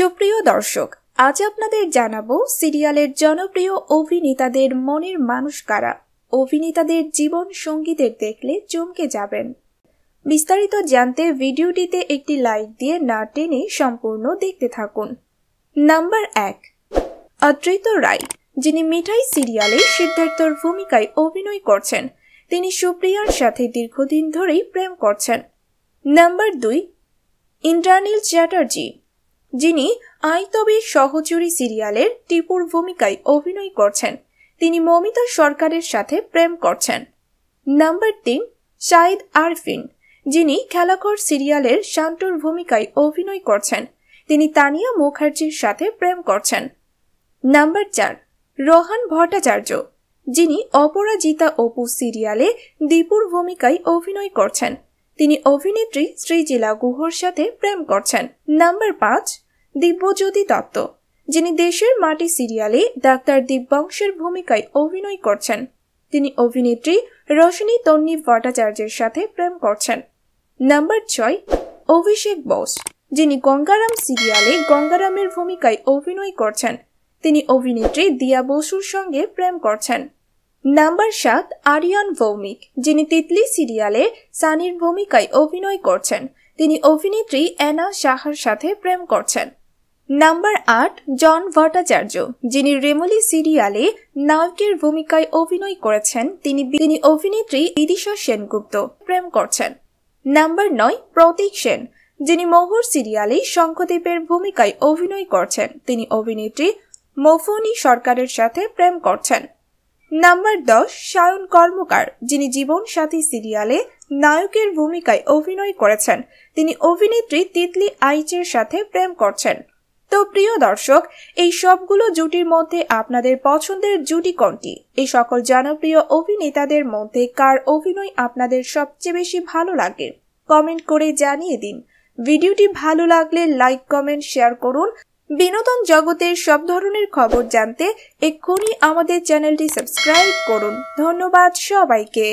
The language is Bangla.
সুপ্রিয় দর্শক, আজ আপনাদের জানাব সিরিয়ালের জনপ্রিয় অভিনেতাদের মনের মানুষ কারা? অভিনেতাদের জীবন সঙ্গীতের দেখলে চমকে যাবেন। বিস্তারিত জানতে ভিডিওটিতে একটি লাইক দিয়ে না টেনে সম্পূর্ণ দেখতে থাকুন। নাম্বার এক, অদ্বৈত রায়, যিনি মিঠাই সিরিয়ালে সিদ্ধার্থর ভূমিকায় অভিনয় করছেন। তিনি সুপ্রিয়ার সাথে দীর্ঘদিন ধরেই প্রেম করছেন। নাম্বার দুই, ইন্দ্রানীল চ্যাটার্জি যিনি আইতবে সহচরী সিরিয়ালের টিপুর ভূমিকায় অভিনয় করছেন। তিনি মমিতা সরকারের সাথে প্রেম করছেন। নাম্বার তিন শাহিদ আরফিন, যিনি খেলাঘর সিরিয়ালের শান্তর ভূমিকায় অভিনয় করছেন। তিনি তানিয়া মুখার্জির সাথে প্রেম করছেন। নাম্বার চার, রোহান ভট্টাচার্য, যিনি অপরাজিতা অপু সিরিয়ালে দীপুর ভূমিকায় অভিনয় করছেন। তিনি অভিনেত্রী শ্রীজিলা গুহর সাথে প্রেম করছেন। নাম্বার পাঁচ, দিব্যজ্যোতি দত্ত, যিনি দেশের মাটি সিরিয়ালে ডাক্তার দিব্যাংশের ভূমিকায় অভিনয় করছেন। তিনি অভিনেত্রী রশনী তন্নি ভট্টাচার্যের সাথে প্রেম করছেন। নাম্বার ছয়, অভিষেক বোস, যিনি গঙ্গারাম সিরিয়ালে গঙ্গারামের ভূমিকায় অভিনয় করছেন। তিনি অভিনেত্রী দিয়া বসুর সঙ্গে প্রেম করছেন। নাম্বার সাত, আরিয়ান ভৌমিক, যিনি তিতলি সিরিয়ালে সানির ভূমিকায় অভিনয় করছেন। তিনি অভিনেত্রী অ্যানা সাহার সাথে প্রেম করছেন। নাম্বার আট, জন ভট্টাচার্য, যিনি রেমলি সিরিয়ালে নায়কের ভূমিকায় অভিনয় করেছেন। তিনি তিনি অভিনেত্রী বিদিশা সেনগুপ্ত, প্রেম করছেন। নাম্বার নয়, প্রতীক সেন, যিনি মোহর সিরিয়ালে শঙ্খদেবের ভূমিকায় অভিনয় করছেন। তিনি অভিনেত্রী মফুনি সরকারের সাথে প্রেম করছেন। নাম্বার দশ, সায়ন কর্মকার, যিনি জীবন সাথী সিরিয়ালে নায়কের ভূমিকায় অভিনয় করেছেন। তিনি অভিনেত্রী তিতলি আইচের সাথে প্রেম করছেন। তো প্রিয় দর্শক, এই সবগুলো জুটির মধ্যে আপনাদের পছন্দের জুটি কোনটি? এই সকল জনপ্রিয় অভিনেতাদের মধ্যে কার অভিনয় আপনাদের সবচেয়ে বেশি ভালো লাগে? কমেন্ট করে জানিয়ে দিন। ভিডিওটি ভালো লাগলে লাইক, কমেন্ট, শেয়ার করুন। বিনোদন জগতের সব ধরনের খবর জানতে এক্ষুনি আমাদের চ্যানেলটি সাবস্ক্রাইব করুন। ধন্যবাদ সবাইকে।